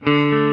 Música